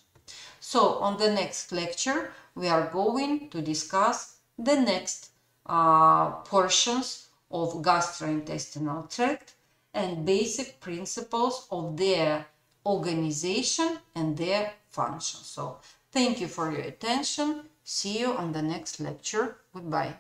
So on the next lecture, we are going to discuss the next uh, portions of gastrointestinal tract and basic principles of their organization and their function. So thank you for your attention. See you on the next lecture. Goodbye.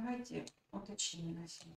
Давайте уточним на сегодня.